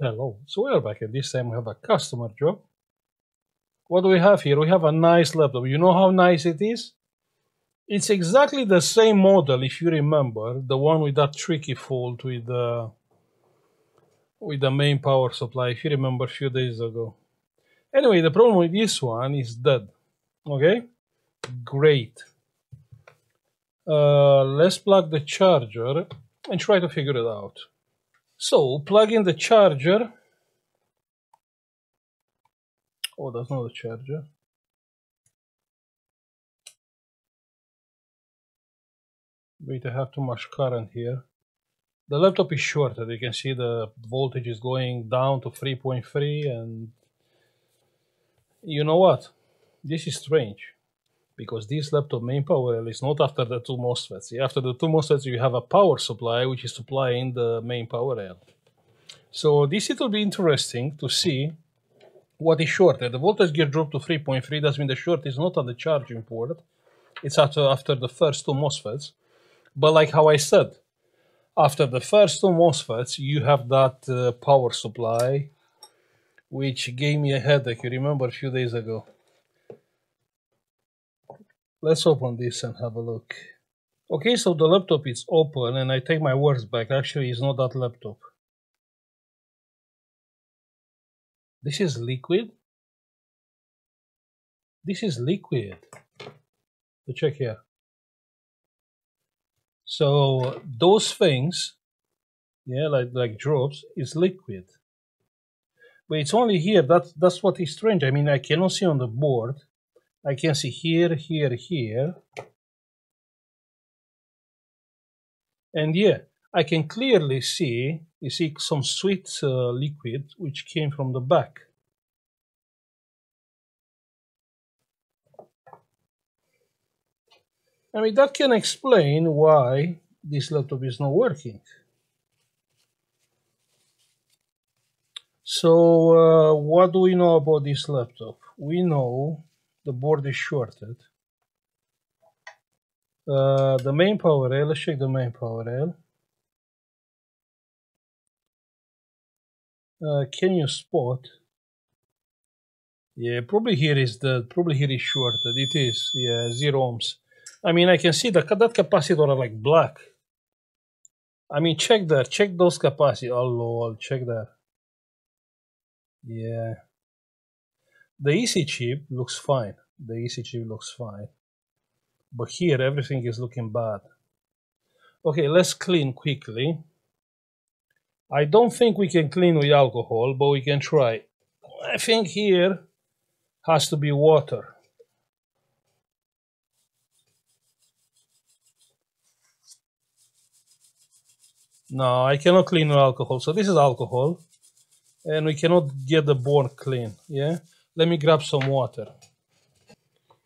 Hello. So we are back and this time we have a customer job. What do we have here? We have a nice laptop. You know how nice it is? It's exactly the same model, if you remember, the one with that tricky fault with the with the main power supply, if you remember a few days ago. Anyway, the problem with this one is dead. Okay? Great. Uh, let's plug the charger and try to figure it out. So plug in the charger. Oh, that's not a charger. Wait, I have too much current here. The laptop is shorted. You can see the voltage is going down to 3.3 and you know what? This is strange because this laptop main power rail is not after the two MOSFETs. After the two MOSFETs, you have a power supply, which is supplying the main power rail. So this it will be interesting to see what is shorted. The voltage gear dropped to 3.3. Does mean the short is not on the charging port. It's after, after the first two MOSFETs. But like how I said, after the first two MOSFETs, you have that uh, power supply, which gave me a headache. You remember a few days ago. Let's open this and have a look. Okay, so the laptop is open and I take my words back. Actually, it's not that laptop. This is liquid. This is liquid. So check here. So those things, yeah, like like drops, is liquid. But it's only here. That's that's what is strange. I mean, I cannot see on the board I can see here, here, here. And yeah, I can clearly see, you see some sweet uh, liquid which came from the back. I mean, that can explain why this laptop is not working. So, uh, what do we know about this laptop? We know the board is shorted. Uh, the main power rail, let's check the main power rail. Uh, can you spot? Yeah, probably here is the probably here is shorted. It is yeah zero ohms. I mean I can see that that capacitor are like black. I mean check that, check those capacitors. Oh lol, check that. Yeah. The EC chip looks fine. The EC chip looks fine. But here everything is looking bad. Okay, let's clean quickly. I don't think we can clean with alcohol, but we can try. I think here has to be water. No, I cannot clean with alcohol. So this is alcohol. And we cannot get the board clean. Yeah. Let me grab some water.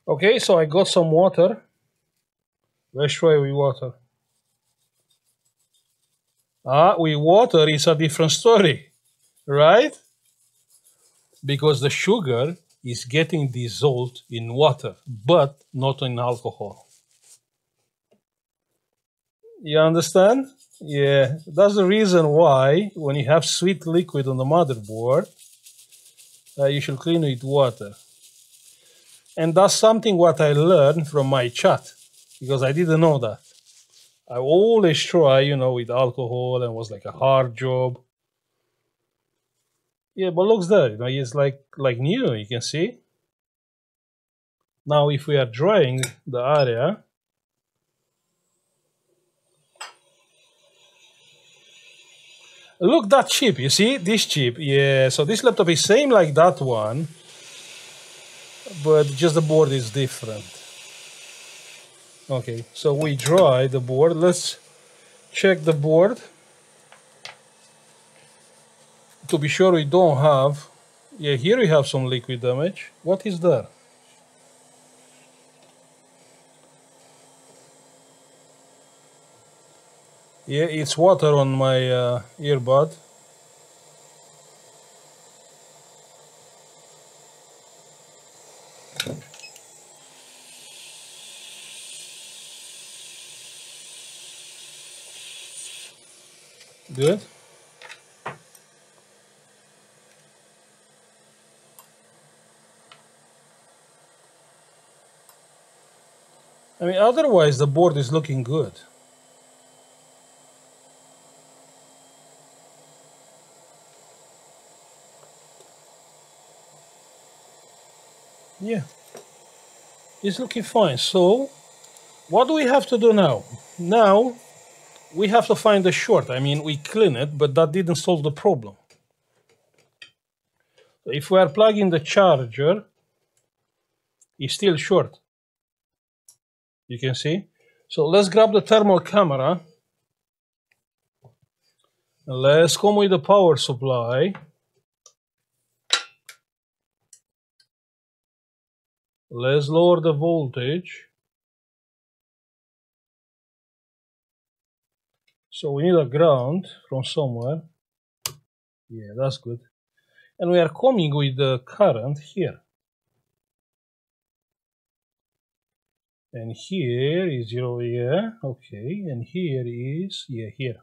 Okay, so I got some water. Try with water. Ah, with water is a different story, right? Because the sugar is getting dissolved in water, but not in alcohol. You understand? Yeah, that's the reason why when you have sweet liquid on the motherboard, Uh, you should clean with water. And that's something what I learned from my chat, because I didn't know that. I always try, you know, with alcohol and was like a hard job. Yeah, but looks there, you know, it's like like new, you can see. Now if we are drying the area, Look that chip, you see? This chip, yeah. So this laptop is same like that one, but just the board is different. Okay, so we dry the board. Let's check the board to be sure we don't have, yeah, here we have some liquid damage. What is there? Yeah, it's water on my uh, earbud. Good. I mean, otherwise the board is looking good. Yeah, it's looking fine. So, what do we have to do now? Now, we have to find the short. I mean, we clean it, but that didn't solve the problem. If we are plugging the charger, it's still short. You can see. So let's grab the thermal camera. Let's come with the power supply. Let's lower the voltage. So we need a ground from somewhere. Yeah, that's good. And we are coming with the current here. And here is zero, yeah, okay. And here is, yeah, here.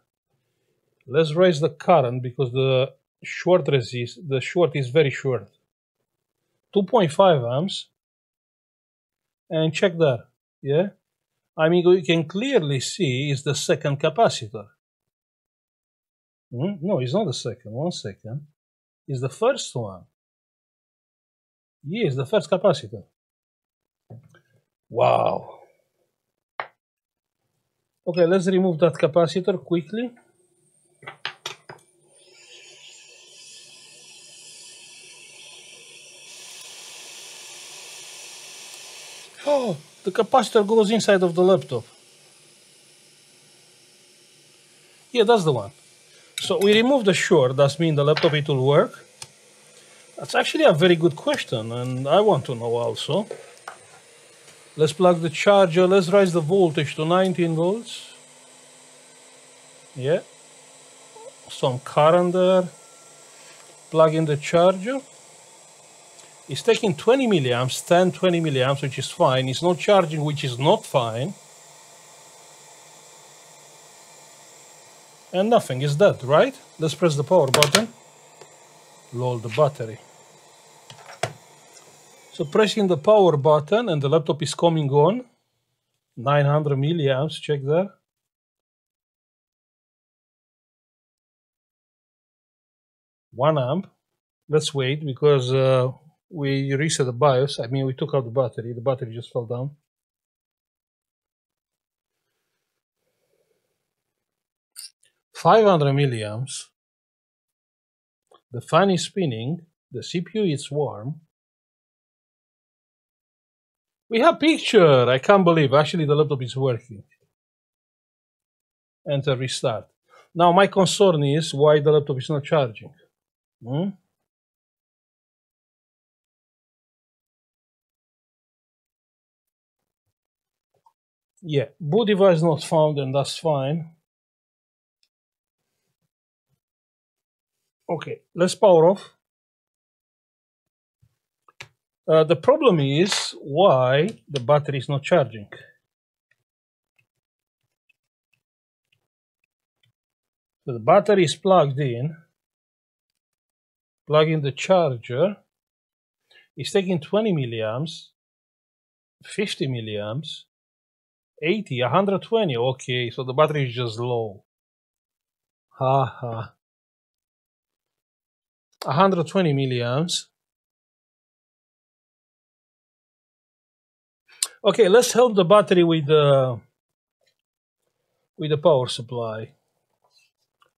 Let's raise the current because the short resist, the short is very short. 2.5 amps and check that. Yeah, I mean you can clearly see is the second capacitor. Hmm? No, it's not the second. One second, it's the first one. Yes, the first capacitor. Wow. Okay, let's remove that capacitor quickly. Oh, the capacitor goes inside of the laptop. Yeah, that's the one. So we remove the short, that means the laptop it will work. That's actually a very good question, and I want to know also. Let's plug the charger, let's raise the voltage to 19 volts. Yeah. Some current there. Plug in the charger. It's taking 20 milliamps, 10, 20 milliamps, which is fine. It's not charging, which is not fine. And nothing is dead, right? Let's press the power button. Load the battery. So pressing the power button and the laptop is coming on. 900 milliamps, check there. One amp. Let's wait because uh, we reset the BIOS. I mean, we took out the battery. The battery just fell down. Five hundred milliamps. The fan is spinning. The CPU is warm. We have picture. I can't believe. Actually, the laptop is working. Enter restart. Now, my concern is why the laptop is not charging. Hmm? Yeah, boot device not found and that's fine. Okay, let's power off. Uh, the problem is why the battery is not charging. So the battery is plugged in, plug in the charger, it's taking 20 milliamps, 50 milliamps, 80, 120. Okay, so the battery is just low. Ha ha. 120 milliamps. Okay, let's help the battery with the with the power supply.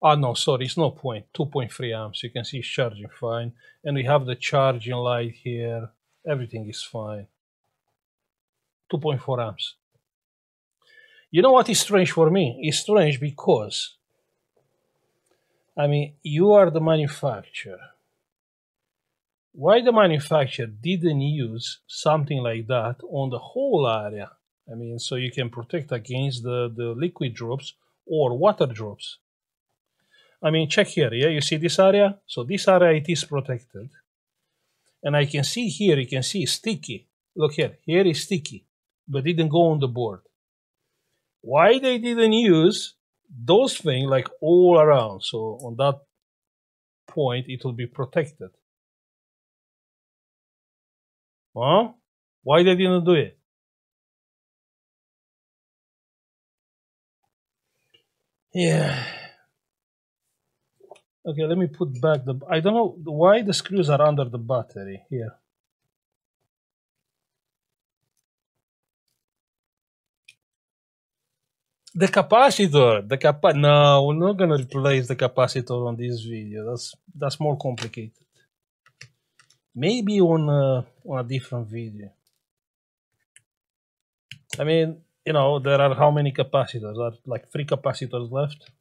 Ah, no, sorry, it's no point. 2.3 amps. You can see it's charging fine. And we have the charging light here. Everything is fine. 2.4 amps. You know what is strange for me? It's strange because, I mean, you are the manufacturer. Why the manufacturer didn't use something like that on the whole area? I mean, so you can protect against the, the liquid drops or water drops. I mean, check here, yeah, you see this area? So this area, it is protected. And I can see here, you can see sticky. Look here, here is sticky, but didn't go on the board why they didn't use those things like all around. So on that point, it will be protected. Huh? Why they didn't do it? Yeah. Okay, let me put back the... I don't know why the screws are under the battery here. The capacitor, the capa. No, we're not gonna replace the capacitor on this video. That's that's more complicated. Maybe on a, on a different video. I mean, you know, there are how many capacitors? Are like three capacitors left.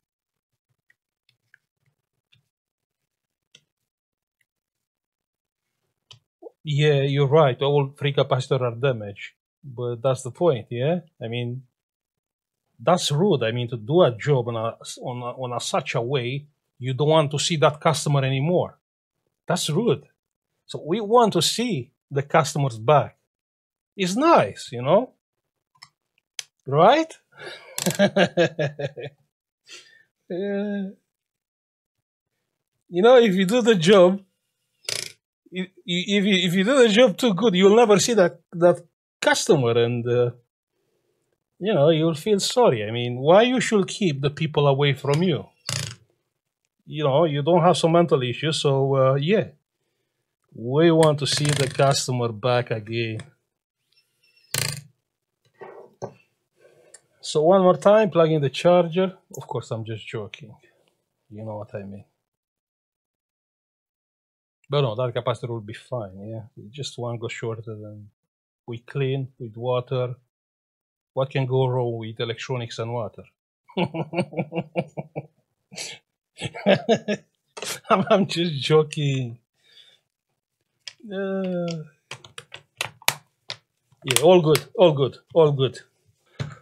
Yeah, you're right. All three capacitors are damaged, but that's the point. Yeah, I mean, that's rude. I mean, to do a job on a on a, on a such a way, you don't want to see that customer anymore. That's rude. So we want to see the customers back. It's nice, you know, right? You know, if you do the job, if if you, if you do the job too good, you'll never see that that customer, and uh, you know you'll feel sorry. I mean, why you should keep the people away from you? You know, you don't have some mental issues, so uh, yeah, we want to see the customer back again. So one more time, plug in the charger. Of course, I'm just joking. You know what I mean. But no, that capacitor will be fine, yeah. Just one go shorter than we clean with water. What can go wrong with electronics and water? I'm, I'm just joking. Uh, yeah, all good, all good, all good.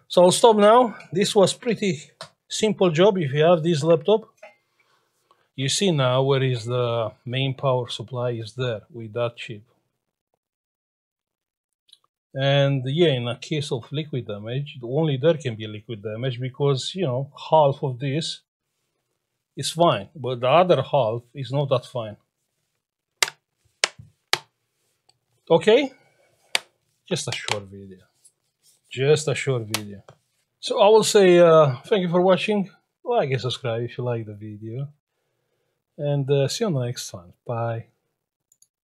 So I'll stop now. This was pretty simple job if you have this laptop. You see now where is the main power supply is there with that chip. And yeah, in a case of liquid damage, only there can be liquid damage because, you know, half of this is fine, but the other half is not that fine. Okay, just a short video. Just a short video. So I will say uh, thank you for watching. Like and subscribe if you like the video and uh, see you on the next one. Bye.